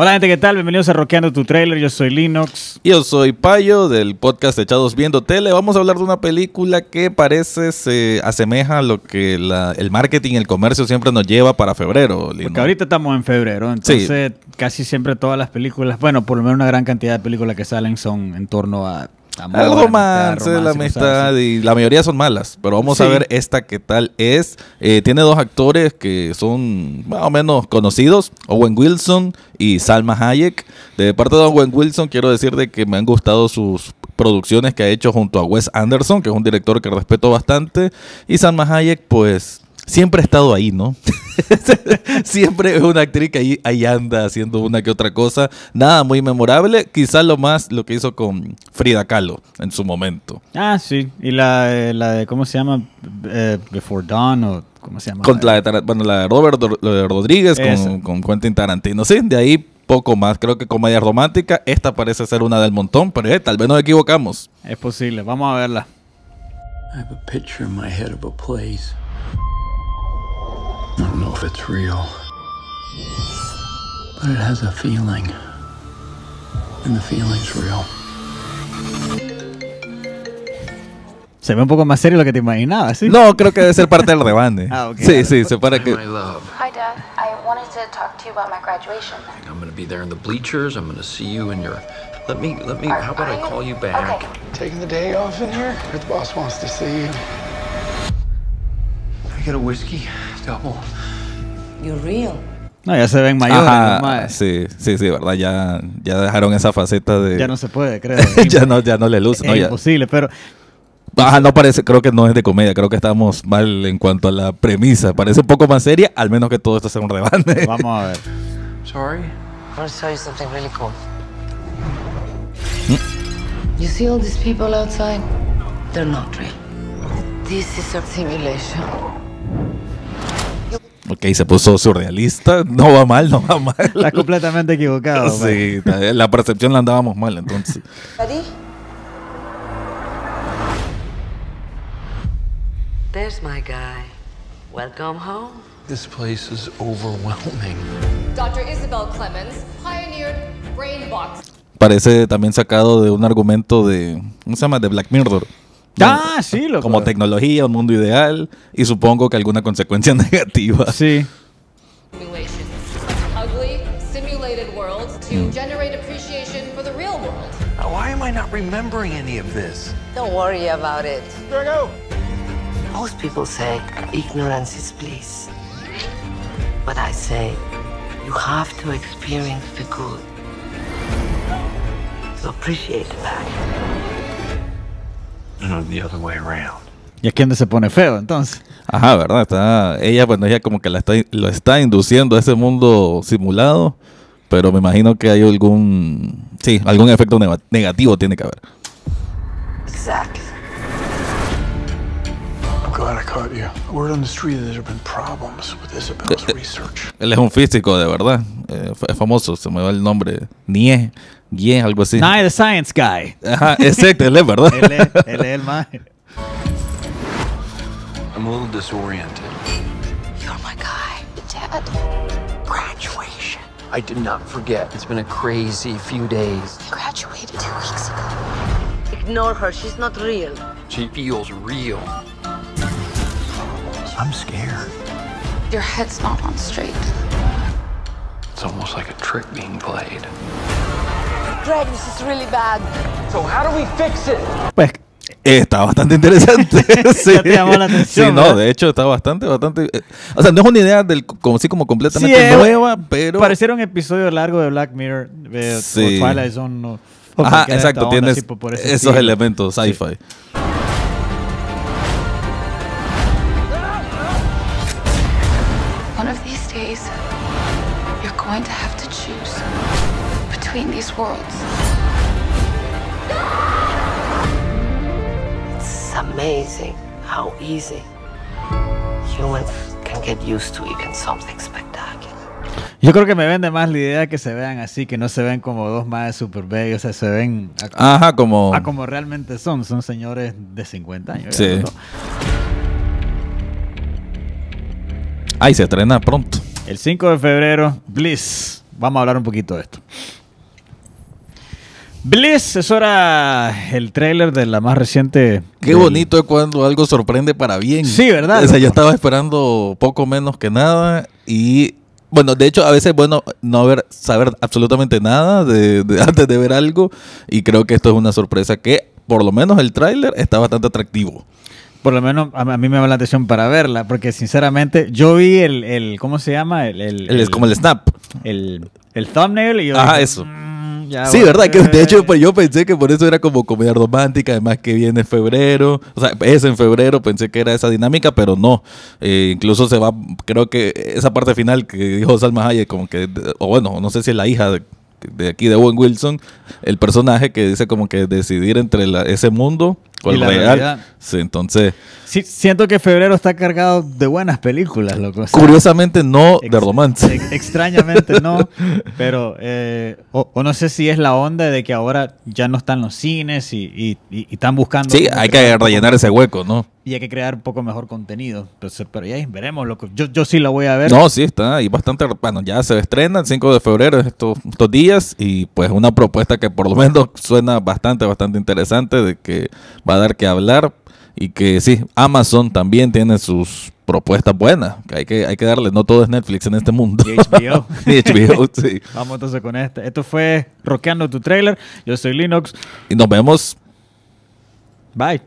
Hola gente, ¿qué tal? Bienvenidos a Rockeando tu Trailer, yo soy Linux. Yo soy Payo del podcast Echados Viendo Tele. Vamos a hablar de una película que parece se asemeja a lo que la- el marketing el comercio siempre nos lleva para febrero. Lino. Porque ahorita estamos en febrero, entonces casi siempre todas las películas, bueno, por lo menos una gran cantidad de películas que salen son en torno a amor, El romance, la amistad y la mayoría son malas, pero vamos a ver esta qué tal es. Eh, tiene dos actores que son más o menos conocidos, Owen Wilson y Salma Hayek. De parte de Owen Wilson quiero decir de que me han gustado sus producciones que ha hecho junto a Wes Anderson, que es un director que respeto bastante, y Salma Hayek pues siempre ha estado ahí, ¿no? siempre es una actriz que ahí, ahí anda haciendo una que otra cosa. Nada muy memorable. Quizás lo más lo que hizo con Frida Kahlo en su momento. Ah, sí, y la, eh, la de, ¿cómo se llama? Eh, Before Dawn o ¿cómo se llama? Con la de, bueno, la de Robert de Rodríguez con Quentin Tarantino. Sí, de ahí poco más. Creo que comedia romántica. Esta parece ser una del montón, pero eh, tal vez nos equivocamos. Es posible, vamos a verla. I have a picture in my head of a place. I don't know if it's real, but it has a feeling. And the feeling's real. Se ve un poco más serio de lo que te imaginabas, ¿sí? No, creo que debe ser parte del rebane. Ah, ok. Sí, sí, se para que... My love. Hi, Dad. I wanted to talk to you about my graduation. I'm gonna be there in the bleachers. I'm gonna see you in your. Let me. Let me. How about I call you back? Okay. Taking the day off in here? The boss wants to see you. I get a whiskey, double. You're real. No, ya se ven mayores, Ajá, sí, sí, sí, verdad. Ya, ya dejaron esa faceta de... Ya no se puede, creo. ya no, ya no le luce. Es no, ya- imposible, pero Ajá, no parece, creo que no es de comedia, creo que estamos mal en cuanto a la premisa. Parece un poco más seria, al menos que todo esto sea un rebane. vamos a ver. Sorry. I want to show you something really cool. You see all these people outside? They're not real. This is a simulation. Ok, se puso surrealista. No va mal, no va mal. Está completamente equivocado. Sí, la percepción la andábamos mal, entonces. Ready? There's my guy. Welcome home. This place is overwhelming. Dr. Isabel Clemens pioneered brain box Parece también sacado de un argumento de. ¿Cómo se llama? De Black Mirror. Ah, sí, loco. Como tecnología, un mundo ideal. Y supongo que alguna consecuencia negativa. Sí. simulation. Ugly, simulated worlds to generate appreciation for the real world. Now, why am I not remembering any of this? Don't worry about it. Most people say ignorance is bliss. But I say you have to experience the good. To appreciate the bad. The other way around. Y aquí donde se pone feo, entonces. Ajá, ¿verdad? Está, ella, bueno, ella como que la está, lo está induciendo a ese mundo simulado. Pero me imagino que hay algún. Sí, algún efecto nega- negativo tiene que haber. Exactly. I'm glad I caught you. Word on the street that there have been problems with Isabel's research. Él es un físico, de verdad. Eh, f- es famoso, se me va el nombre. Nie, Guie, algo así. Nah, the science guy. Ajá, exacto, él es verdad. Él es, él es el más. I'm a little disoriented. You're my guy. Dad, Graduation. I did not forget. It's been a crazy few days. you graduated two weeks ago. Ignore her. She's not real. She feels real. I'm scared. Your head's not on straight. It's almost like a trick being played. Greg, this is really bad. So how do we fix it? Pues, Está bastante interesante. sí. Ya te llamó la atención, Sí, no, ¿verdad? de hecho está bastante, bastante. eh, o sea, no es una idea del, como así como completamente Sí, nueva, pero. pareciera un episodio largo de Black Mirror. eh, Sí. O Twilight Zone. o- o Ajá, de exacto, onda tienes esos estilo. elementos sci-fi. Days, you're going to have to choose between these worlds. It's amazing how easy humans can get used to even something spectacular. Yo creo que me vende más la idea que se vean así, que no se ven como dos más super bellos, o sea, se ven a, Ajá, como. a como realmente son. Son señores de 50 años. Sí. ¿verdad? Ay, se estrena pronto. El 5 de febrero, Bliss, vamos a hablar un poquito de esto. Bliss, eso era el tráiler de la más reciente. Qué del- bonito es cuando algo sorprende para bien. Sí, ¿verdad? O sea, yo estaba esperando poco menos que nada y bueno, de hecho a veces es bueno no haber, saber absolutamente nada de, de- antes de ver algo y creo que esto es una sorpresa que por lo menos el tráiler está bastante atractivo. Por lo menos a, mí me llama la atención para verla, porque sinceramente yo vi el, el ¿cómo se llama? El, el, como el snap. el, el thumbnail y yo Ajá, dije, eso. "Mm, ya Sí, voy". ¿verdad? Que de hecho pues, yo pensé que por eso era como comedia romántica, además que viene en febrero, o sea, es en febrero, pensé que era esa dinámica, pero no. Eh, incluso se va, creo que esa parte final que dijo Salma Hayek, como que, o bueno, no sé si es la hija de, de aquí de Owen Wilson, el personaje que dice como que decidir entre la- ese mundo o el real. realidad. Sí, entonces, Sí, siento que febrero está cargado de buenas películas, loco. O sea, curiosamente no de romance. ex- extrañamente no, pero eh, o, o no sé si es la onda de que ahora ya no están los cines y, y- y- y están buscando. Sí, hay que rellenar ese hueco, ¿no? Y hay que crear un poco mejor contenido. Entonces, pero ya veremos, loco. Yo, yo sí la voy a ver. No, sí, está ahí bastante. Bueno, ya se estrena el 5 de febrero estos, estos días y pues una propuesta que por lo menos suena bastante, bastante interesante de que va a dar que hablar y que sí, Amazon también tiene sus propuestas buenas, que hay que, hay que darle, no todo es Netflix en este mundo. Y HBO. Y HBO, sí. Vamos entonces con este. Esto fue Roqueando tu trailer. Yo soy Linux. Y nos vemos Bye.